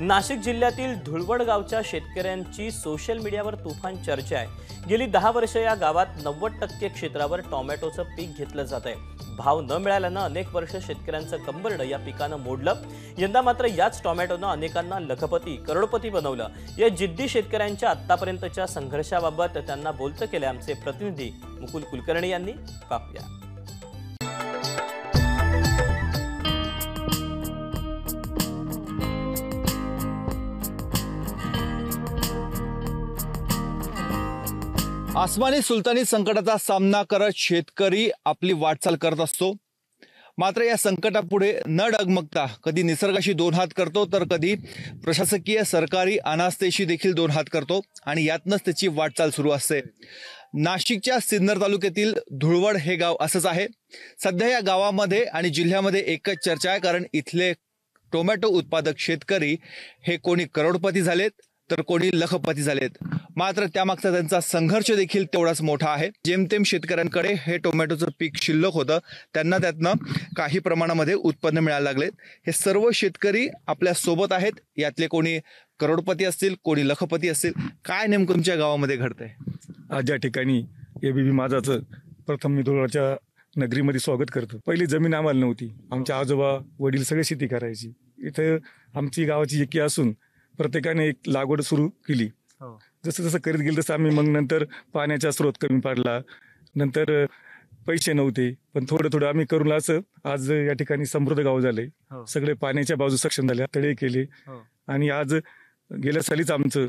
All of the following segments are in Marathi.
नाशिक जिल्ह्यातील धुळवड गावच्या शेतकऱ्यांची सोशल मीडियावर तुफान चर्चा आहे. गेली दहा वर्ष या गावात नव्वद टक्के क्षेत्रावर टोमॅटोचं पीक घेतलं जात आहे. भाव न मिळाल्यानं अनेक वर्ष शेतकऱ्यांचं कंबरडं या पिकानं मोडलं. यंदा मात्र याच टोमॅटोनं अनेकांना लखपती करोडपती बनवलं. या जिद्दी शेतकऱ्यांच्या आत्तापर्यंतच्या संघर्षाबाबत त्यांना बोलतं केलं आमचे प्रतिनिधी मुकुल कुलकर्णी यांनी. पाहूया. आसमानी सुलतानी संकटाचा सामना करत शेतकरी आपली वाटचाल करत असतो. मात्र या संकटापुढे न डगमगता कधी निसर्गाशी दोन हात करतो तर कधी प्रशासकीय सरकारी अनास्थेशी देखील दोन हात करतो आणि यातनंच त्याची वाटचाल सुरू असते. नाशिकच्या सिन्नर तालुक्यातील धुळवड हे गाव असंच आहे. सध्या या गावामध्ये आणि जिल्ह्यामध्ये एकच चर्चा आहे कारण इथले टोमॅटो उत्पादक शेतकरी हे कोणी करोडपती झालेत. तर कोणी लखपती झालेत. मात्र त्यामागचा त्यांचा संघर्ष देखील तेवढाच मोठा आहे. जेमतेम शेतकऱ्यांकडे हे टोमॅटोचं पीक शिल्लक होतं त्यांना त्यातनं काही प्रमाणामध्ये उत्पन्न मिळायला लागलेत. हे सर्व शेतकरी आपल्यासोबत आहेत. यातले कोणी करोडपती असतील कोणी लखपती असतील. काय नेमकं तुमच्या गावामध्ये घडतंय? आज या ठिकाणी एबीबी माझाचं प्रथम मी धुळाच्या नगरीमध्ये स्वागत करतो. पहिली जमीन आम्हाला नव्हती. आमच्या आजोबा वडील सगळे शेती करायची. इथं आमची गावाची एकी असून प्रत्येकाने एक लागवड सुरू केली. जसं जसं करीत गेलं तसं आम्ही मग नंतर पाण्याचा स्रोत कमी पडला. नंतर पैसे नव्हते पण थोडं थोडं आम्ही करून असं आज या ठिकाणी समृद्ध गाव झाले. हो. सगळे पाण्याच्या बाजू सक्षम झाले तळे केले. हो. आणि आज गेल्या सालीच आमचं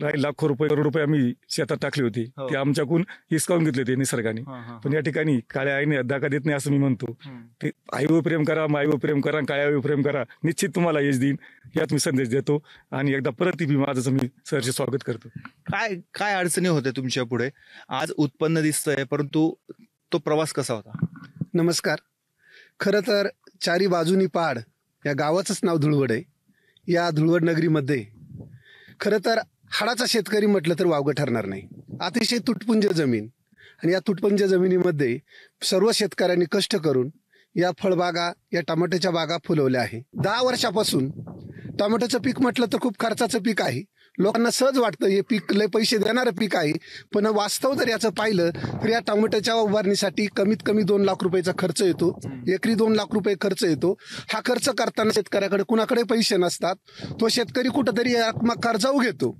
लाखो रुपये करोड रुपये आम्ही शेतात टाकले होते. हो. ते आमच्याकडून हिसकावून घेतले होते निसर्गाने. पण या ठिकाणी काळ्या आईने धक्का देत नाही असं मी म्हणतो. ते आईवर प्रेम करा माईवर प्रेम करा काळ्या आईवर प्रेम करा. निश्चित तुम्हाला यश देईन यात मी संदेश देतो. आणि एकदा परत ती माझं मी सरचे स्वागत करतो. काय काय अडचणी होत्या तुमच्यापुढे? आज उत्पन्न दिसतंय परंतु तो प्रवास कसा होता? नमस्कार. खरं तर चारी बाजूनी पहाड या गावाचंच नाव धुळवड आहे. या धुळवड नगरीमध्ये खरं तर हाडाचा शेतकरी म्हटलं तर वावगं ठरणार नाही. अतिशय तुटपुंज जमीन. आणि या तुटपुंज जमिनीमध्ये सर्व शेतकऱ्यांनी कष्ट करून या फळबागा या टमाट्याच्या बागा फुलवल्या आहे. दहा वर्षापासून टोमॅटोचं पीक म्हटलं तर खूप खर्चाचं पीक आहे. लोकांना सहज वाटतं हे पीक लय पैसे देणारं पीक आहे. पण वास्तव जर याचं पाहिलं तर या टमाट्याच्या उभारणीसाठी कमीत कमी दोन लाख रुपयाचा खर्च येतो. एकरी दोन लाख रुपये खर्च येतो. हा खर्च करताना शेतकऱ्याकडे कुणाकडे पैसे नसतात. तो शेतकरी कुठंतरी कर्जाऊ घेतो.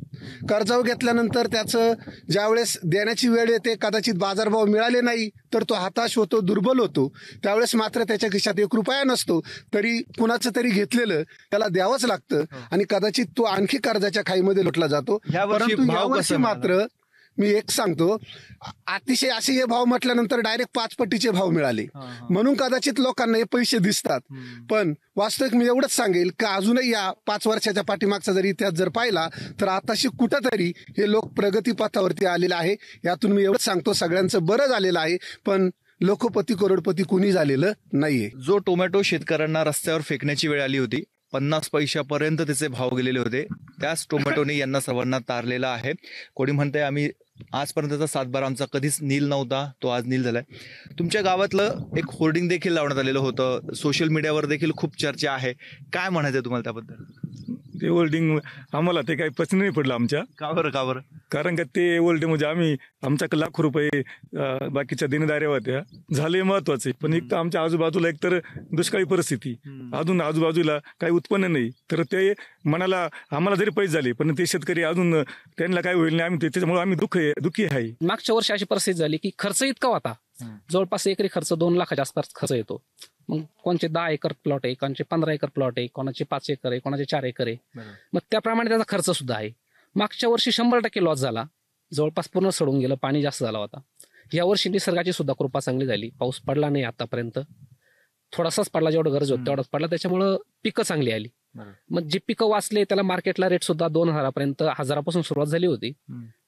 कर्जाऊ घेतल्यानंतर त्याचं ज्यावेळेस देण्याची वेळ येते कदाचित बाजारभाव मिळाले नाही तर तो हताश होतो दुर्बल होतो. त्यावेळेस मात्र त्याच्या खिशात एक रुपया नसतो. तरी कुणाचं तरी घेतलेलं त्याला द्यावंच लागतं. आणि कदाचित तो आणखी कर्जाच्या खाईमध्ये लोटला जातो. परंतु यावर्षी मात्र मी एक सांगतो अतिशय असे हे भाव म्हटल्यानंतर डायरेक्ट पाच पटीचे भाव मिळाले. म्हणून कदाचित लोकांना हे पैसे दिसतात. पण वास्तविक मी एवढंच सांगेल की अजूनही या पाच वर्षाच्या पाठीमागचा जर इतिहास जर पाहिला तर आताशी कुठंतरी हे लोक प्रगतीपथावरती आलेले आहे. यातून मी एवढंच सांगतो सगळ्यांचं बरं झालेलं आहे पण लोकपती करोडपती कुणी झालेलं नाहीये. जो टोमॅटो शेतकऱ्यांना रस्त्यावर फेकण्याची वेळ आली होती पन्नास पैशापर्यंत त्याचे भाव गेलेले होते. त्याच टोमॅटोने यांना सर्वांना तारलेला आहे. कोणी म्हणते आम्ही आजपर्यंतचा सातबार आमचा कधीच नील नव्हता तो आज नील झालाय. तुमच्या गावातलं एक होर्डिंग देखील लावण्यात आलेलं होतं. सोशल मीडियावर देखील खूप चर्चा आहे. काय म्हणायचं तुम्हाला त्याबद्दल? ते होल्डिंग आम्हाला ते काही पचन नाही पडलं आमच्या. का बरं का बरं? कारण का ते होल्डिंग म्हणजे आम्ही आमच्याकडे लाखो रुपये अं, बाकीच्या देणदाऱ्या होत्या. झाले महत्त्वाचे पण एक तर आमच्या आजूबाजूला एक तर दुष्काळी परिस्थिती. अजून आजूबाजूला काही उत्पन्न नाही. तर ते मनाला आम्हाला जरी पैसे झाले पण ते शेतकरी अजून त्यांना काय होईल नाही. आम्ही ते- त्याच्यामुळे आम्ही दुःख आहे- दुःखी आहे. मागच्या वर्षी अशी परिस्थिती झाली की खर्च इतका होता. जवळपास एकरी खर्च दोन लाखाच्या आसपास खर्च येतो. मग कोणचे दहा एकर प्लॉट आहे कोणाचे पंधरा एकर प्लॉट आहे कोणाचे पाच एकर आहे कोणाचे चार एकर आहे. मग त्याप्रमाणे त्याचा खर्च सुद्धा आहे. मागच्या वर्षी शंभर टक्के लॉस झाला. जवळपास पूर्ण सडून गेलं पाणी जास्त झाला होता. या वर्षी निसर्गाची सुद्धा कृपा चांगली झाली. पाऊस पडला नाही आतापर्यंत. थोडासाच पडला जेवढं गरज होती तेवढाच पडला. त्याच्यामुळं पिकं चांगली आली. मग जे पिकं वाचले त्याला मार्केटला रेट सुद्धा दोन हजारापर्यंत हजारापासून सुरुवात झाली होती.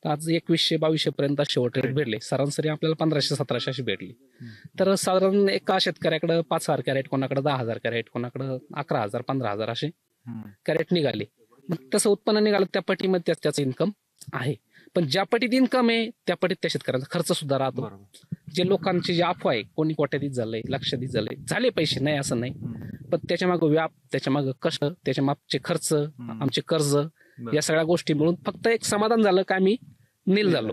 तर आज एकवीसशे बावीसशे पर्यंत शेवट रेट भेटले. सरासरी आपल्याला पंधराशे सतराशे अशी भेटली. तर साधारण एका शेतकऱ्याकडे पाच हजार कॅरेट कोणाकडे दहा हजार कॅरेट कोणाकडे अकरा हजार पंधरा हजार असे कॅरेट निघाले. मग तसं उत्पन्न निघालं त्या पटीमध्ये त्या- त्याचं इन्कम आहे. पण ज्या पटीत इन्कम आहे त्या पटीत त्या शेतकऱ्यांचा खर्च सुद्धा राहतो. जे लोकांची जी अफवा आहे कोणी कोट्याधीत झालंय लक्षाधीत झालंय झाले पैसे नाही असं नाही. पण त्याच्या मागं व्याप त्याच्या मागं कष्ट त्याच्या मागचे खर्च आमचे कर्ज या सगळ्या गोष्टी मिळून फक्त एक समाधान झालं का आम्ही नील झालो.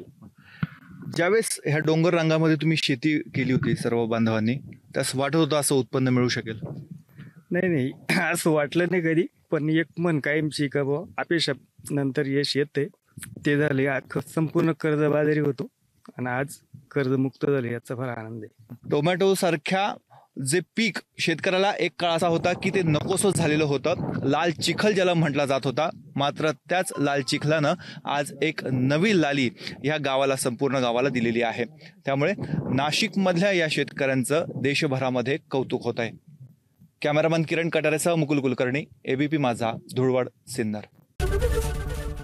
ज्यावेळेस ह्या डोंगर रंगामध्ये तुम्ही शेती केली होती सर्व बांधवांनी त्यास वाटत होतं असं उत्पन्न मिळू शकेल? नाही नाही. असं वाटलं नाही कधी पण एक मन कायमची का बुवा अपेक्षा नंतर यश येते ते झाले. संपूर्ण कर्जबाजारी होतो. आणि आज कर्जमुक्त झाले याचा फार आनंद आहे. टोमॅटो सारख्या जे पीक शेतकऱ्याला एक काळ असा होता की ते नकोसो झालेलं होतं. लाल चिखल ज्याला म्हटला जात होता मात्र त्याच लाल चिखलानं आज एक नवी लाली ह्या गावाला संपूर्ण गावाला दिलेली आहे. त्यामुळे नाशिकमधल्या या शेतकऱ्यांचं देशभरामध्ये कौतुक होत आहे. कॅमेरामन किरण कटारेसह मुकुल कुलकर्णी एबीपी माझा धुळवड सिन्नर.